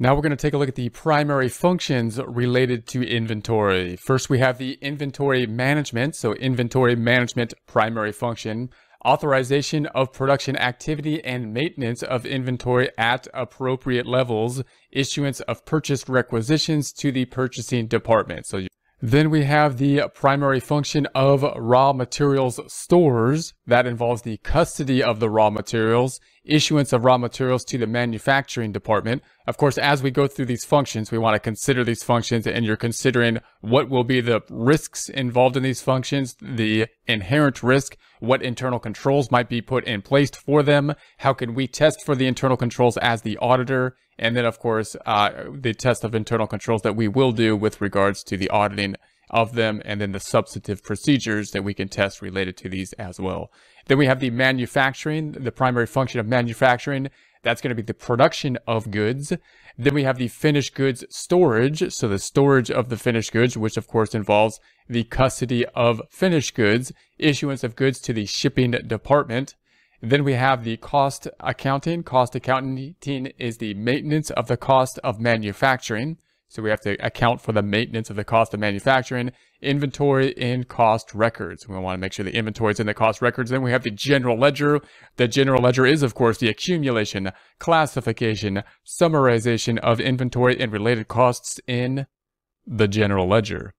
Now we're going to take a look at the primary functions related to inventory. First, we have the inventory management. So inventory management primary function, authorization of production activity and maintenance of inventory at appropriate levels, issuance of purchased requisitions to the purchasing department. So then we have the primary function of raw materials stores. That involves the custody of the raw materials, issuance of raw materials to the manufacturing department. Of course, as we go through these functions, we want to consider these functions and you're considering what will be the risks involved in these functions, the inherent risk, what internal controls might be put in place for them, how can we test for the internal controls as the auditor, and then, of course, uh, the test of internal controls that we will do with regards to the auditing of them, and then the substantive procedures that we can test related to these as well. Then we have the manufacturing, the primary function of manufacturing. That's going to be the production of goods. Then we have the finished goods storage. So the storage of the finished goods, which of course involves the custody of finished goods, issuance of goods to the shipping department. Then we have the cost accounting. Cost accounting is the maintenance of the cost of manufacturing. So we have to account for the maintenance of the cost of manufacturing, inventory, and cost records. We want to make sure the inventory is in the cost records. Then we have the general ledger. The general ledger is, of course, the accumulation, classification, summarization of inventory and related costs in the general ledger.